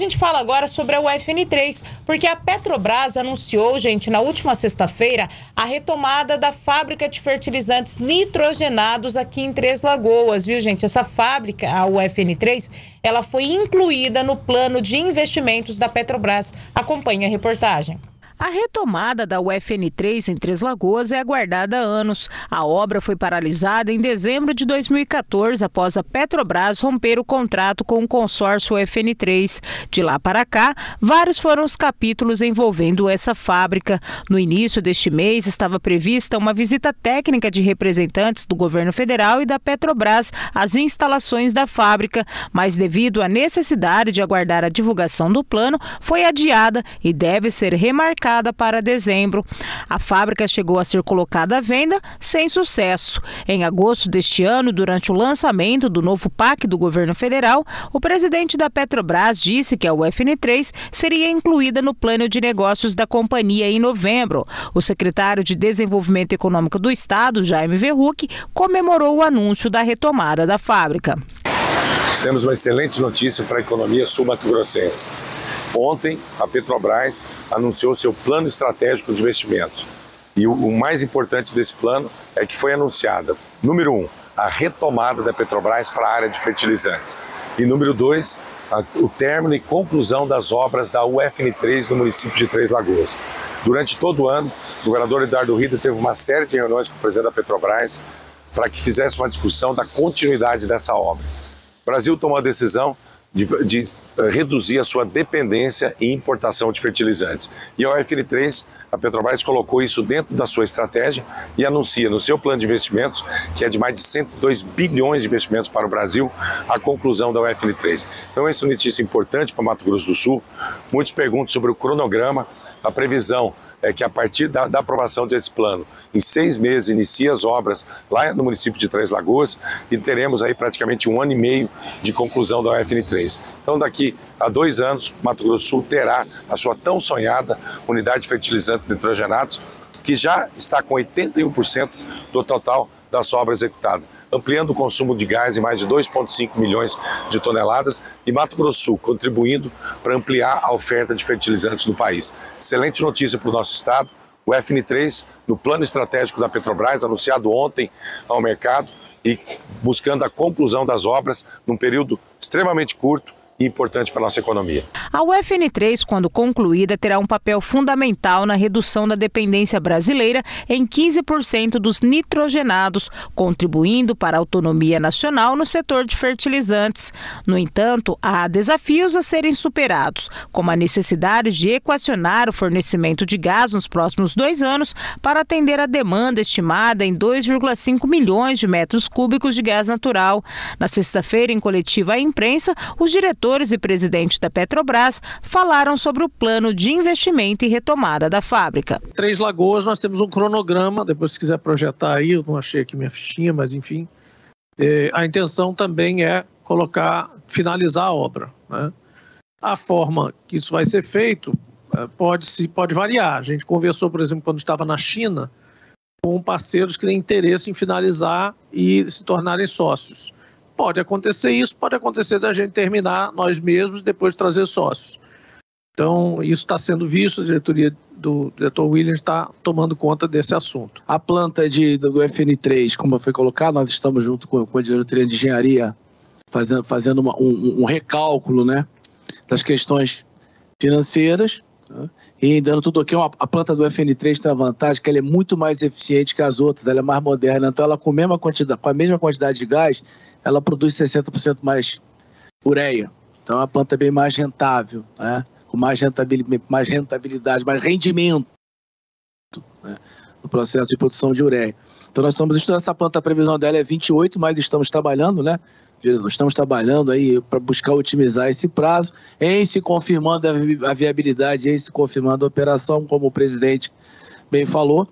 gente fala agora sobre a UFN3, porque a Petrobras anunciou, gente, na última sexta-feira, a retomada da fábrica de fertilizantes nitrogenados aqui em Três Lagoas, viu, gente? Essa fábrica, a UFN3, ela foi incluída no plano de investimentos da Petrobras. Acompanhe a reportagem. A retomada da UFN3 em Três Lagoas é aguardada há anos. A obra foi paralisada em dezembro de 2014, após a Petrobras romper o contrato com o consórcio UFN3. De lá para cá, vários foram os capítulos envolvendo essa fábrica. No início deste mês, estava prevista uma visita técnica de representantes do governo federal e da Petrobras às instalações da fábrica, mas devido à necessidade de aguardar a divulgação do plano, foi adiada e deve ser remarcada marcada para dezembro. A fábrica chegou a ser colocada à venda sem sucesso. Em agosto deste ano, durante o lançamento do novo PAC do governo federal, o presidente da Petrobras disse que a UFN3 seria incluída no plano de negócios da companhia em novembro. O secretário de Desenvolvimento Econômico do Estado, Jaime Verruc, comemorou o anúncio da retomada da fábrica. Temos uma excelente notícia para a economia sul-mato-grossense. Ontem, a Petrobras anunciou seu plano estratégico de investimentos. E o, mais importante desse plano é que foi anunciada, número um, a retomada da Petrobras para a área de fertilizantes. E número dois, a, o término e conclusão das obras da UFN3 no município de Três Lagoas. Durante todo o ano, o governador Eduardo Rida teve uma série de reuniões com o presidente da Petrobras para que fizesse uma discussão da continuidade dessa obra. O Brasil tomou a decisão de, de, eh, reduzir a sua dependência em importação de fertilizantes. E a UFN3, a Petrobras colocou isso dentro da sua estratégia e anuncia no seu plano de investimentos, que é de mais de 102 bilhões de investimentos para o Brasil, a conclusão da UFN3. Então, essa é uma notícia importante para Mato Grosso do Sul. Muitos perguntam sobre o cronograma, a previsão é que a partir da, da, aprovação desse plano, em seis meses inicia as obras lá no município de Três Lagoas e teremos aí praticamente um ano e meio de conclusão da UFN3. Então daqui a dois anos, Mato Grosso Sul terá a sua tão sonhada unidade de fertilizantes nitrogenados, que já está com 81% do total das obras executadas ampliando o consumo de gás em mais de 2,5 milhões de toneladas e Mato Grosso Sul contribuindo para ampliar a oferta de fertilizantes no país. Excelente notícia para o nosso estado. O FN3, no plano estratégico da Petrobras, anunciado ontem ao mercado e buscando a conclusão das obras num período extremamente curto, importante para a nossa economia. A UFN3, quando concluída, terá um papel fundamental na redução da dependência brasileira em 15% dos nitrogenados, contribuindo para a autonomia nacional no setor de fertilizantes. No entanto, há desafios a serem superados, como a necessidade de equacionar o fornecimento de gás nos próximos dois anos para atender a demanda estimada em 2,5 milhões de metros cúbicos de gás natural. Na sexta-feira, em coletiva à imprensa, os diretores diretores e presidente da Petrobras falaram sobre o plano de investimento e retomada da fábrica. Três Lagoas, nós temos um cronograma, depois se quiser projetar aí, eu não achei aqui minha fichinha, mas enfim. É, a intenção também é colocar, finalizar a obra. Né? A forma que isso vai ser feito é, pode, se, pode variar. A gente conversou, por exemplo, quando estava na China, com parceiros que têm interesse em finalizar e se tornarem sócios. Pode acontecer isso, pode acontecer da gente terminar nós mesmos e depois trazer sócios. Então, isso está sendo visto, a diretoria do diretor Williams está tomando conta desse assunto. A planta de, do FN3, como foi colocado, nós estamos junto com, com a diretoria de engenharia fazendo, fazendo uma, um, um, recálculo né, das questões financeiras e dando tudo aqui. a planta do FN3 tem a vantagem que ela é muito mais eficiente que as outras, ela é mais moderna, então ela com a mesma quantidade, com a mesma quantidade de gás, ela produz 60% mais ureia. Então é uma planta bem mais rentável, né? com mais rentabilidade, mais, rentabilidade, mais rendimento né? no processo de produção de ureia. Então nós estamos estudando essa planta, a previsão dela é 28, mas estamos trabalhando, né? Estamos trabalhando aí para buscar otimizar esse prazo, em se confirmando a viabilidade, em se confirmando a operação, como o presidente bem falou.